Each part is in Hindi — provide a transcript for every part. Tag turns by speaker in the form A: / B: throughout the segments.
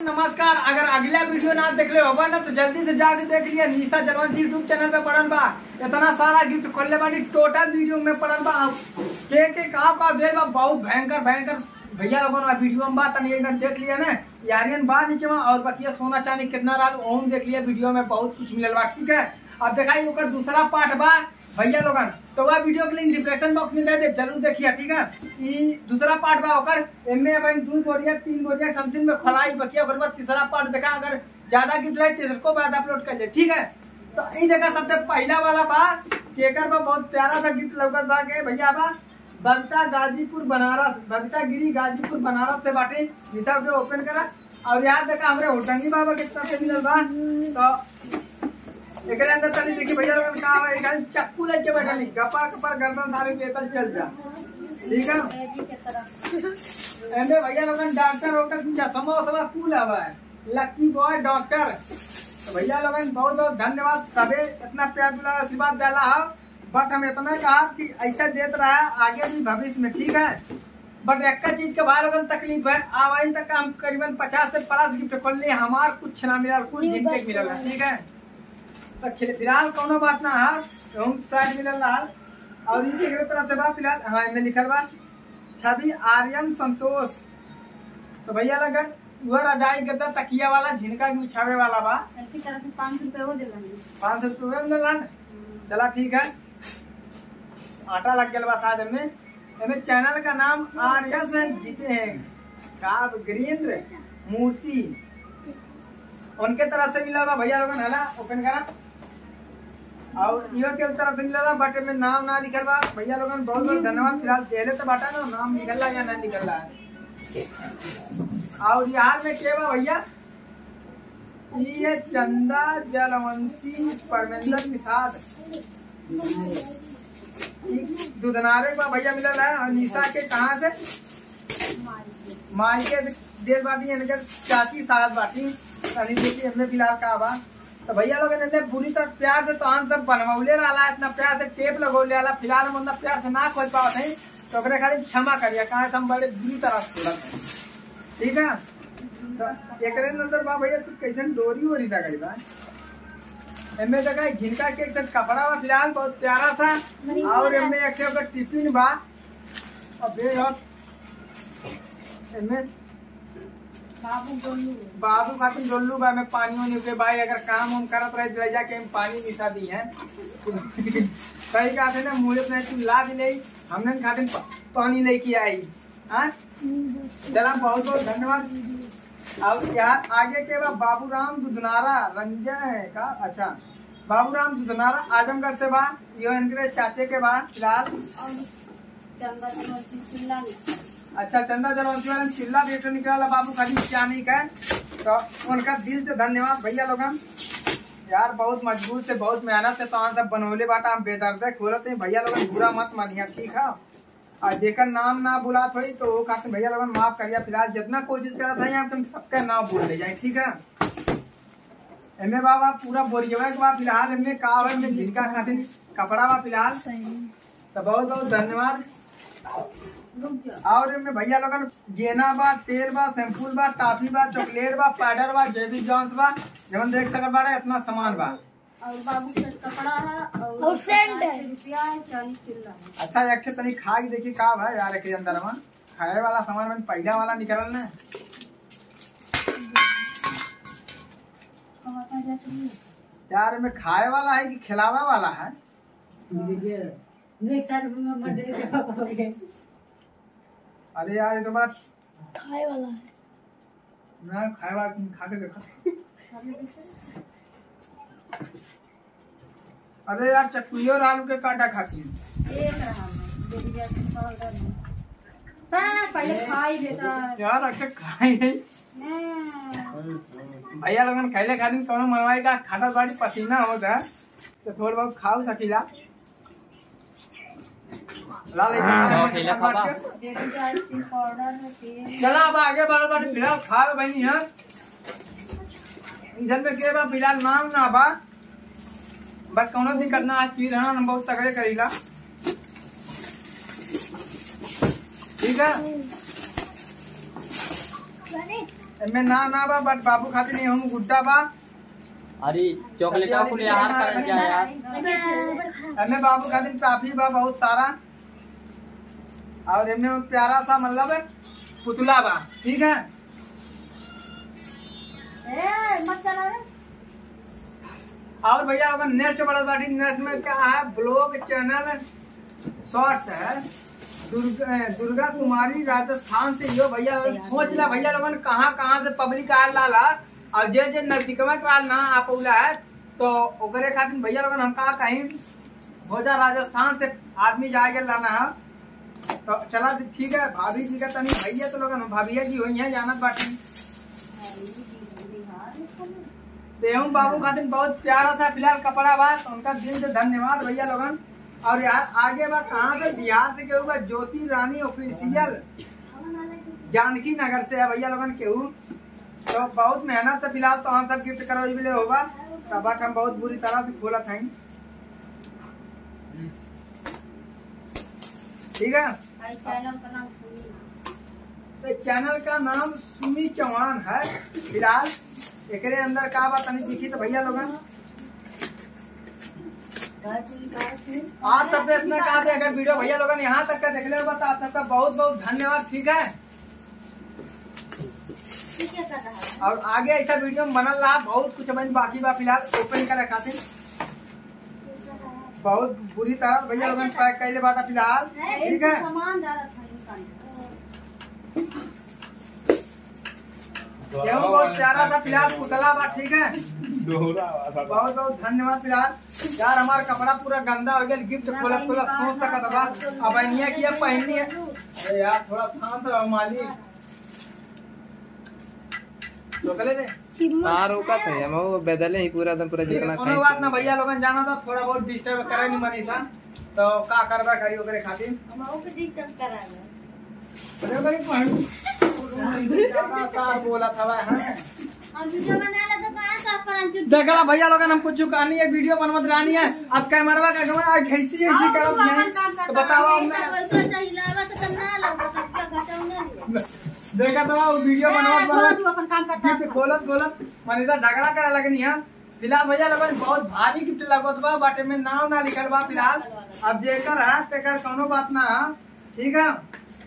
A: नमस्कार, अगर अगला वीडियो ना देख ले होगा ना तो जल्दी से जाके देख लिया। निशा जलवंत यूट्यूब चैनल पे पड़न बा। इतना सारा गिफ्ट खोलने बानी टोटल वीडियो में पड़न बा। के के का का दे बा? बहुत भयंकर भयंकर भैया लोगों ने वीडियो में बात नहीं एकदम देख लिया ना। यारियन बा नीचे में, और बकिया सोना चांदी कितना रहा ओम देख लिया वीडियो में, बहुत कुछ मिलल बा, ठीक है? अब दिखाई दूसरा पार्ट बा। भैया लोग तो वह वीडियो के लिंक डिस्क्रिप्शन बॉक्स में दे दे, ज़रूर देखिए, ठीक है? दूसरा पार्ट बा ओकर एमे दू बोरिया तीन बोरिया समथिंग में खोलाई बकिया ओकर तीसरा पार्ट देखा, अगर ज़्यादा गिफ्ट रहे तीसरा को बाद अपलोड कर ले ठीक है? तो ई जगह सबसे पहला वाला बा, केकर बा, बहुत प्यारा सा गिफ्ट लगत बा, के भैया बा, बबीता गाजीपुर, बनारस, बबीता गिरी गाजीपुर, बनारस से बाटे के ओपन करा, और यहाँ देखा, हमारे होटंगी बाबा के तरफ़ से मिलल बा तो एकरे अंदर तनी देखी भैया लोगन का है चक्कू लेके गपा गपर गर्दन चल जा। ठीक है? एमे भैया लोगन डॉक्टर कूल है लक्की बॉय डॉक्टर. तो भैया लोगन बहुत बहुत धन्यवाद। सबे इतना प्यार आशीर्वाद डाला है बट हम इतना कहा कि ऐसा देते रहा आगे भी भविष्य में ठीक है? बट एक चीज़ के बारे में तकलीफ़ है। आज तक हम करीबन पचास से प्लस गिफ्ट खोल लिए हमार कुछ ना मिला कुछ मिलल है ठीक है? तो खिल- फ़िलहाल कोनो बात ना है हम साइड मिलल रहा और इनके एकरे तरफ़ से बा फ़िलहाल। हाँ इनमें लिखल बा। छवि आर्यन संतोष। तो भैया लगन वह रजाई गद्दा तकिया वाला झिनका के बिछावे वाला बा।
B: पाँच सौ रुपये हो दिला
A: पाँच सौ रुपये में मिलल चला ठीक है। आटा लग गया बा शायद इनमें इनमें चैनल का नाम आर्यन से जीते हैं। का गिरीन्द्र मूर्ति। उनके तरफ़ से मिला बा भैया लोगन हला ओपन करा। और इहो के तरफ़ से मिला बट में नाम ना बा भैया लोगन बहुत बहुत धन्यवाद। फ़िलहाल देले तो बाटा ना नाम निकल रहा या ना निकल? रहा है और यार में के बा भैया? ये चंदा जलवंती परमेंद्र निषाद। दुधनारे बा भैया मिलल है और निशा के कहाँ से? माई के देश बाटी यानी कि चाची साथ बाटी। देखिए हमने फ़िलहाल कहा बा तो भैया लोग ने पूरी तरह प्यार से तो हम सब बनवले रहा इतना प्यार से टेप लगौले वाला फ़िलहाल हम मतलब प्यार से ना खोल पावत है। तो ओकरे खाली क्षमा करिए कहा हम बड़े बुरी तरह से खोलत हैं। ठीक है? तो एकरे अंदर बा भैया तू कैसन डोरी वोरी लगई बा? एमे देखा झिनका के एक कपड़ा बा फ़िलहाल बहुत प्यारा था और एमे एक टिफ़िन बा। अबे यार एमे
B: बाबू
A: बाबू खातिर डोलू बा, में पानी वानी के भाई, अगर काम उम करत रहे तो जाके हम पानी मिसा दी है। सही कहा थे ना, मुझे अपने तू ला नहीं, हमने खातिर प- पानी लेके आई हाँ। चला, बहुत बहुत धन्यवाद। अब यार आगे के बाद बाबूराम दुधनारा, रंजन है का? अच्छा बाबूराम दुधनारा, आजमगढ़ से बा, यो चाचे के बाद फ़िलहाल।
B: चंदा में
A: अच्छा चंदा जलवंती वाले चिल्ला बेटो निकला बाबू खाली क्या नहीं का तो उनका दिल से धन्यवाद भैया लोगन यार बहुत मज़बूत से बहुत मेहनत से तो सब बनौले बाटा हम बेदर्द खोलते हैं भैया लोग बुरा मत मानिया ठीक है? और जेकर नाम ना बुलात हुई तो वो खातिर भैया लोगन माफ़ करिए फ़िलहाल जितना कोशिश करत है हम तुम सबका नाम बोल ले जाए ठीक है? एमे बाबा पूरा बोरियवा के बाद फ़िलहाल एमे का है जिनका खातिर कपड़ा बा फ़िलहाल। तो बहुत बहुत धन्यवाद। और इनमें भैया लोगन गेना बा तेल बा शैम्पूल बा टॉफी बा चॉकलेट बा पाउडर बा जेबी जॉन्स बा। जवन देख सकत बाड़े इतना सामान बा।
B: और बाबू से कपड़ा है और
C: और सेंट है।
B: 50 रुपया है चालीस चिल्ला
A: अच्छा एक तनी खा के देखी का बा यार एक अंदर में। खाए वाला सामान में पहला वाला निकलल ना।
B: कहाँ कहाँ जा चुकी है?
A: यार में खाए वाला है कि खिलावा वाला है? अरे यार ये तो बड़ा
C: खाए वाला है
A: मैं खाए वाला खा के देखा अरे यार चक्की और आलू के काटा खाती हूँ
B: हाँ, पहले खा ही
A: यार अच्छा नहीं भैया लोगन खैले खातिर कौनो मनवाई का खाटा बाड़ी पसीना होता तो थोड़ा बहुत खाओ सकीला ला ले
B: देख जाती पाउडर है तेल
A: चला अब आगे बढ़ो बाटी फ़िलहाल खाओ बहनी है। में के बा नाम ना बा। बस कौनो दिक्कत ना आज चीज़ है हम बहुत तगड़े करीला। ठीक है? एमे ना ना बा बट बाबू खातिर नहीं हम गुड्डा बा।
C: अरे चॉकलेट को ले हार कर जा यार।
A: एमे बाबू खातिर काफ़ी बा बहुत सारा। और एमे प्यारा सा मतलब पुतला बा ठीक है?
B: ए मत
A: और भैया अगर नेक्स्ट बड़ा बाटी नेक्स्ट में क्या है? ब्लॉग चैनल शॉर्ट्स है। दुर्गा दुर्गा कुमारी राजस्थान से यो भैया सोच ला भैया लोगन कहाँ कहाँ से पब्लिक आयल लाला और जे जे नजदीकवा के ना आ पौला है तो ओकरे खातिर भैया लोगन हम कहा कहीं भोजा राजस्थान से आदमी जाए लाना है। तो चला ठीक है भाभी जी का तनी भैया तो लोगन भाभिया जी है जानत बाटी। एवं बाबू खातिर बहुत प्यारा था फ़िलहाल कपड़ा बा तो उनका दिल से धन्यवाद भैया लोगन। और यार आगे बा कहाँ से बिहार से केहू बा ज्योति रानी ऑफिशियल जानकी नगर से है भैया लोगन केहू। तो बहुत मेहनत से फ़िलहाल तो हम सब गिफ्ट करो मिले होगा तब हम बहुत बुरी तरह से खोला था ठीक है?
B: चैनल का नाम सुनी।
A: तो चैनल का नाम सुमी चौहान है फ़िलहाल। एक अंदर का बात नहीं दिखी तो भैया लोगन। आप सबसे इतना कहा थे अगर वीडियो भैया लोग यहाँ तक का देख ले बता आप सबका बहुत बहुत धन्यवाद ठीक है? और आगे ऐसा वीडियो में बनल रहा बहुत कुछ बाकी बा फ़िलहाल ओपन करे खातिर। बहुत बुरी तरह। भैया लोगन पैक कैले बाटा फ़िलहाल। ठीक है?
B: सामान डाला था
A: बहुत प्यारा था फ़िलहाल पुतला बा ठीक है? बहुत बहुत धन्यवाद फ़िलहाल। यार हमारा कपड़ा पूरा गंदा हो गया गिफ्ट सोच सकत बा अब अनिया किया पहननी है। अरे यार थोड़ा शांत रहो मालिक। रे
C: हाँ रोका थे हम वो बदले ही पूरा एकदम पूरा देखना
A: कोनो बात ना भैया लोगन जाना था थोड़ा बहुत डिस्टर्ब करे नहीं मनीषा तो का करबा करी ओकरे खातिर
B: हम आओ के डिस्टर्ब करा
A: अरे भाई सार बोला था भाई हाँ।
B: हम वीडियो बना रहे तो कहाँ का पर
A: देखला भैया लोगन हम कुछ कहानी है वीडियो बनवत रानी है। अब कैमरवा का गवा ऐसी करब नहीं। तो बताओ हमने देखा तो वो वीडियो बनवत बनवत।
B: अपन काम करता।
A: गिफ्ट खोलत खोलत। मनीषा झगड़ा करे लगनी है। फ़िलहाल भैया लोगन बहुत भारी गिफ्ट लगत बा बाटे में नाम ना लिखल बा फ़िलहाल। अब जेकर है तेकर कोनो बात ना ठीक है?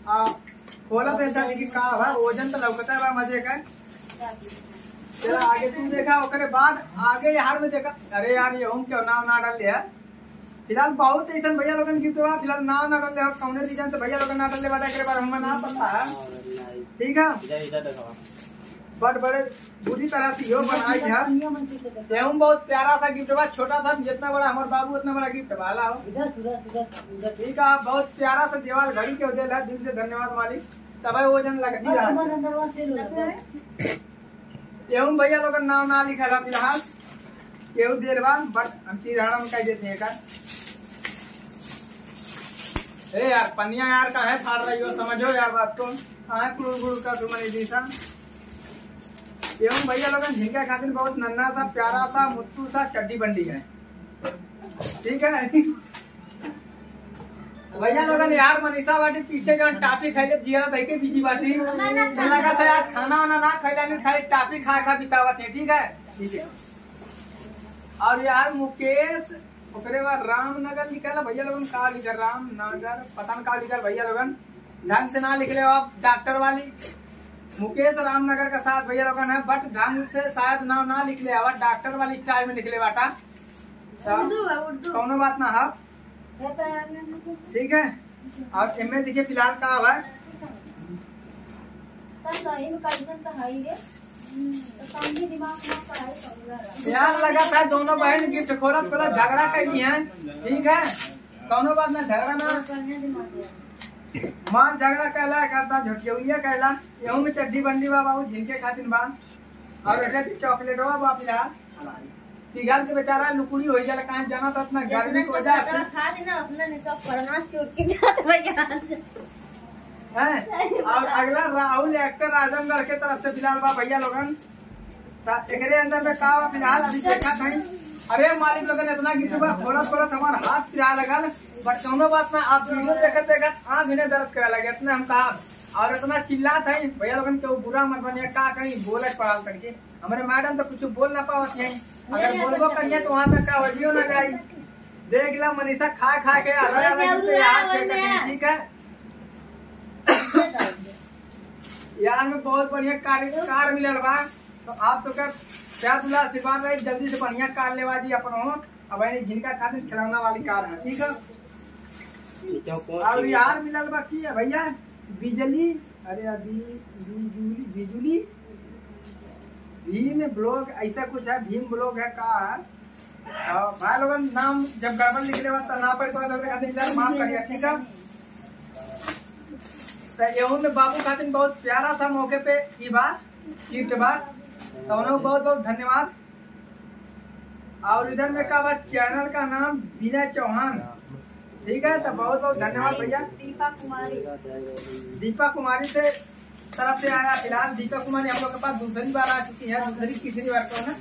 A: आ, खोलत ऐसा लेकिन का है वज़न तो लौकता बा मज़े का। चला आगे तुम देखा ओकरे बाद आगे यार में देखा। अरे यार ये हम क्यों नाम ना डाल लिया? फ़िलहाल बहुत ऐसा भैया लोगन गिफ्ट बा फ़िलहाल नाम ना डाल ले कौने रीजन से भैया लोगन ना डाल बता एकरे बारे हमें ना पता है। ठीक है? बट बड़े बुरी तरह से यो बनाई है। एवं बहुत प्यारा सा गिफ्ट बा छोटा था जितना बड़ा हमारे बाबू उतना बड़ा गिफ्ट वाला हो। ठीक है बहुत प्यारा सा देवाल घड़ी के उदय है दिल से धन्यवाद मालिक। तब वज़न लगती रहा एवं भैया लोग नाम ना लिखा था फ़िलहाल। केहू देर बट हम चिराना में कह देते हैं का ए यार पनिया यार का है फाड़ रही हो? समझो यार बात को। का एवं भैया लोग झींगा खातिर बहुत नन्ना सा, प्यारा सा, मुत्तू सा, चड्डी बंडी है। ठीक है? भैया लोगन, यार मनीषा बाटी पीछे जौन टाफी खाइले जिया के बीजी बाटी। लगा था आज खाना वाना ना नहीं खाली टाफी खा खा बितावत ठीक है? ठीक है। और यार मुकेश ओकरे बाद रामनगर लिखल है भैया लोगन का लिखल रामनगर। पता न का लिखल भैया लोगन। ढंग से ना लिख ले आप डॉक्टर वाली। मुकेश रामनगर का साथ भैया लोगन है बट ढंग से शायद नाम ना लिख ले डॉक्टर वाली स्टाइल में लिख ले बाटा। तो
B: है
A: कौनो बात ना है। ठीक है। और एम देखिए फ़िलहाल का हुआ है। यार लगा था दोनों बहन गिफ्ट खोलत खोलत झगड़ा कैली है। ठीक है? कौनो बात ना झगड़ा ना
B: करने
A: मार झगड़ा कहला करता झुटिया कहला। यहू में चड्डी बंडी बा बाबू झिनके खातिर बा और एक चॉकलेट बा फ़िलहाल पिघल के बेचारा लुकुड़ी हो जाला कहाँ जाना तो अपना गर्मी की वजह से
B: खा देना अपना सब पढ़ना चोट के जात भैया।
A: है। और अगला राहुल एक्टर आजमगढ़ के तरफ़ से फ़िलहाल बा भैया लोगन। एकरे अंदर में का फ़िलहाल अभी देखा था अरे मालिक लोगन इतना गिफ्ट बा थोड़ा थोड़ा हमारा हाथ पिरा लगल। बट कौनो बात ना आप वीडियो देखत देखत आँख इन्हें दर्द करे लगे इतने हम कहा। और इतना चिल्ला था भैया लोगन के बुरा मत बनिए का कहीं बोले पड़ाल करके। हमारे मैडम तो कुछ बोल ना पावत है अगर बोलबो करिए तो वहाँ तक का वजियो ना जाई देख ला मनीषा खा खा के अलग ठीक है? यार में बहुत बढ़िया कार्य कार मिलल बा। तो आप तो कर क्या तुला आशीर्वाद रहे, जल्दी से बढ़िया कार लेवा जी अपन। हो अब यानी जिनका खातिर खिलौना वाली कार है, ठीक है? और यार मिलल बा की है भैया? बिजली, अरे अभी बिजुली बिजुली। भीम ब्लॉग, ऐसा कुछ है, भीम ब्लॉग है का भाई लोग नाम जब गड़बड़ लिख ले तो ना पड़ तो माफ़ करिए, ठीक है? तो एहू में बाबू खातिर बहुत प्यारा था मौके पे ई बा गिफ्ट बा तो बहुत बहुत धन्यवाद। और इधर में का बा चैनल का नाम विनय चौहान। ठीक है तो बहुत बहुत धन्यवाद भैया।
B: दीपा कुमारी।
A: दीपा कुमारी से तरफ़ से आया फ़िलहाल। दीपा कुमारी हम लोग के पास दूसरी बार आ चुकी है दूसरी तीसरी बार को ना?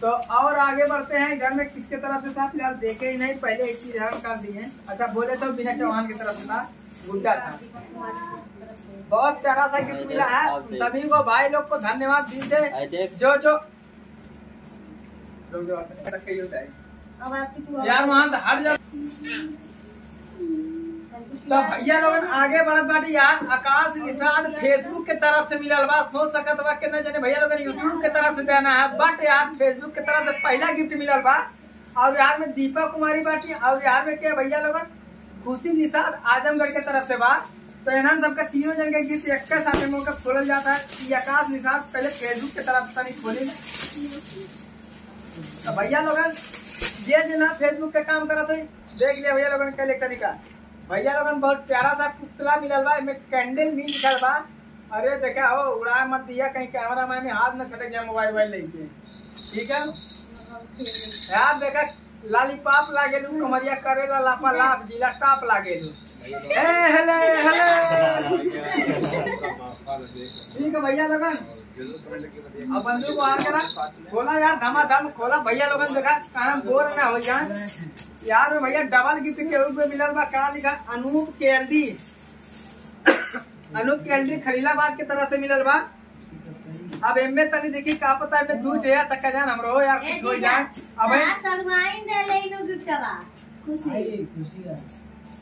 A: तो और आगे बढ़ते हैं। घर में किसके तरफ़ से था? फ़िलहाल देखे ही नहीं। पहले एक चीज़ हम कर दिए। अच्छा बोले तो बिना चौहान की तरफ़ से था। गुड्डा था। बहुत प्यारा सा गिफ्ट मिला है। सभी को भाई लोग को धन्यवाद दिल से जो जो। होता है। यार वहाँ हर तो भैया लोगन आगे बढ़त बाटी यार, आकाश निषाद फेसबुक के तरफ़ से मिलल बा, सोच सकत बा कि न जाने भैया लोगन यूट्यूब के तरफ़ से देना है बट यार फेसबुक के तरफ़ से पहला गिफ्ट मिलल बा। और यार में दीपा कुमारी बाटी, और यार में क्या भैया लोगन खुशी निषाद आजमगढ़ के तरफ़ से बा। तो इन्हन सबका तीनों जन के गिफ्ट एक साथ मौके खोलल जाता है। आकाश निषाद पहले फेसबुक के तरफ़ से खोली। तो भैया लोगन जे जना फेसबुक के काम करत देख लिया भैया लोगन के तरीका। भैया लोगन बहुत प्यारा सा पुतला मिलल बा एमे कैंडल भी लिखल बा। अरे देखा हो उड़ा मत दिया कहीं कैमरा मैन में हाथ न छटक जाए मोबाइल वाइल लेके ठीक है? यार देखा लालीपाप लागेलू कमरिया करेला लापा लाप जिला टाप लागेलू। ए हेले हेले। ठीक है भैया लोगन? अब बंदूक को आर करा। खोला यार धमाधम खोला। भैया लोगन देखा कहा बोर ना हो जाए। यार भैया डबल गिफ्ट के रूप में मिलल बा। का लिखा? अनूप केल्डी अनूप केल्डी खलीलाबाद के तरफ़ से मिलल बा। अब एमे तनी देखी का पता है दूध है तक का जान हमरो यार कुछ हो जाए। अब
B: शर्माइन दे ले नो गिफ्ट बा। खुशी।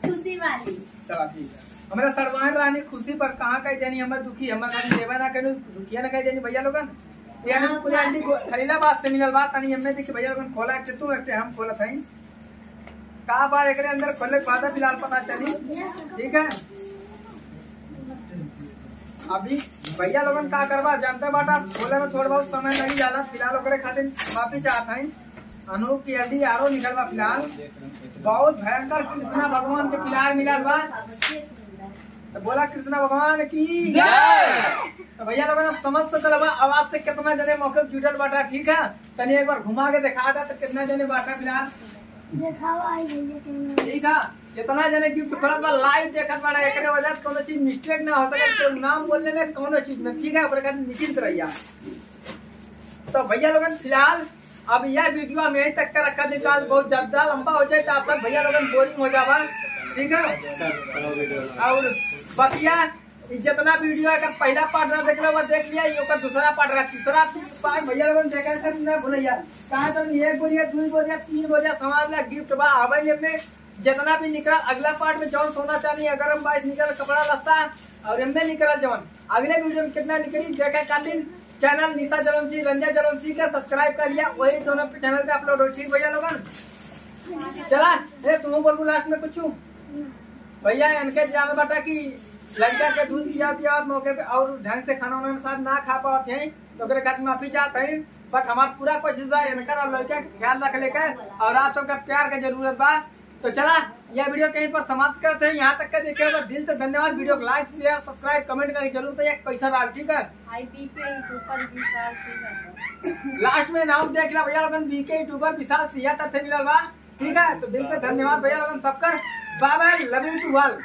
B: खुशी वाली।
A: चला ठीक है। हमरा सरवान रानी खुशी पर कहाँ कह जानी हमर दुखी हमर कहीं देवा ना कहीं दुखिया ना कह जानी भैया लोगन। ये पूरा अंडी खलीलाबाद से मिलल बात तनी हमें देखी भैया लोगन खोला एक तू एक हम खोला था का बा एकरे अंदर खोले बाद फ़िलहाल पता चली। ठीक है? अभी भैया लोगन का करवा जानते बाटा खोले में थोड़ा बहुत समय लगी जाला फ़िलहाल ओकरे खातिर माफ़ी चाहत हई। अनूप की अंडी आरो निकल बा फ़िलहाल। बहुत भयंकर कृष्णा भगवान के फ़िलहाल मिलल बा। तो बोला कृष्णा भगवान की।
C: जय।
A: तो भैया लोगों ने समझ सकल बा आवाज़ से कितना जने मौके जुटल बाटा ठीक है? तनी एक बार घुमा के दिखा था तो कितना जने बाटा फ़िलहाल।
B: देखावा आई भैया के
A: ठीक है? कितना जने गिफ्ट करत बा लाइव देखत बाड़ा एकरे वजह से कोनो चीज़ मिस्टेक ना हो सके तो नाम बोलने में कोनो चीज़ में ठीक है? ओकरे खातिर निश्चिंत रहिया। तो भैया लोगन फ़िलहाल अब यह वीडियो में यहीं तक का रखा निकाल बहुत ज़्यादा लंबा हो जाए तो आप सब भैया लोगन बोरिंग हो जावा। ठीक है और बकिया ई जितना वीडियो अगर पहला पार्ट ना देख लो देख लिया, ये दूसरा पार्ट रहा, तीसरा पार्ट भैया लोगन देखे थे ना भूलिया कहा तो एक बोलिया दो बोलिया, तीन बोलिया, समाज ला गिफ्ट बा हवाई में जितना भी निकला, अगला पार्ट में जौन सोना चांदी गरम बाइस निकल कपड़ा लस्ता, और में निकल जवन। अगले वीडियो में कितना निकली, देखा खातिर चैनल नीता जलवंशी रंजन जलवंशी का सब्सक्राइब कर लिया, वही दोनों चैनल पे अपलोड हो, ठीक भैया लोगन चला तुम बोल, लास्ट में कुछ भैया इनके जान बता कि लड़का के दूध पिया पिया मौके पे और ढंग से खाना वाना साथ ना खा पाते हैं तो खातिर माफ़ी चाहते हैं बट हमारा पूरा कोशिश बा इनकर और लड़का के ख्याल रख लेकर और आप सबका प्यार का ज़रूरत बा। तो चला यह वीडियो कहीं पर समाप्त करते हैं। यहाँ तक का देखे होगा दिल से धन्यवाद। वीडियो को लाइक शेयर सब्सक्राइब कमेंट करके ज़रूर तो पैसा डाल ठीक है? लास्ट में नाम देख ला भैया लोगन बीके यूट्यूबर विशाल सिया तक मिलल बा ठीक है तो दिल से धन्यवाद भैया लोगन सबकर bye bye love you to all